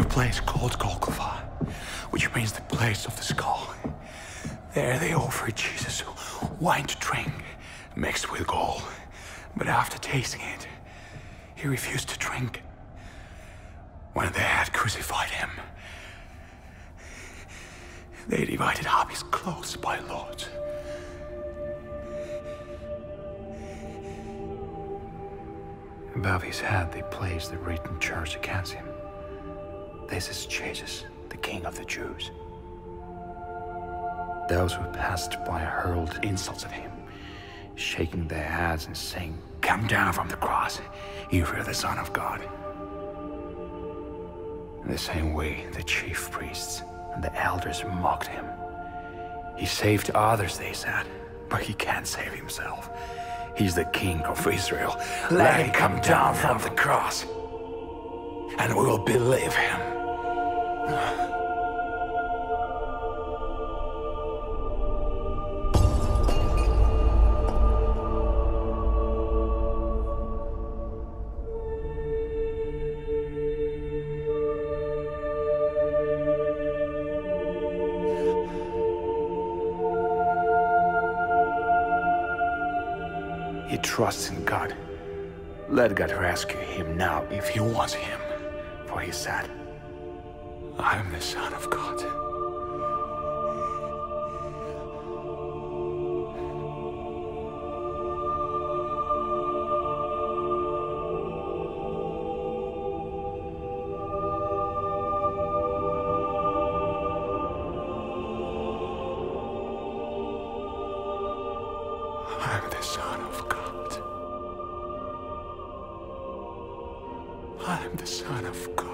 a place called Golgotha, which means the place of the skull. There they offered Jesus wine to drink mixed with gall. But after tasting it, he refused to drink. When they had crucified him, they divided up his clothes by lot. Above his head, they placed the written charge against him. This is Jesus, the King of the Jews. Those who passed by hurled insults at him, shaking their heads and saying, Come down from the cross, you are the Son of God. In the same way, the chief priests and the elders mocked him. He saved others, they said, but he can't save himself. He's the king of Israel. Let, him come down from the cross, and we will believe him. He trusts in God. Let God rescue him now if he wants him. For he said, I am the Son of God. I am the Son of God. I am the Son of God.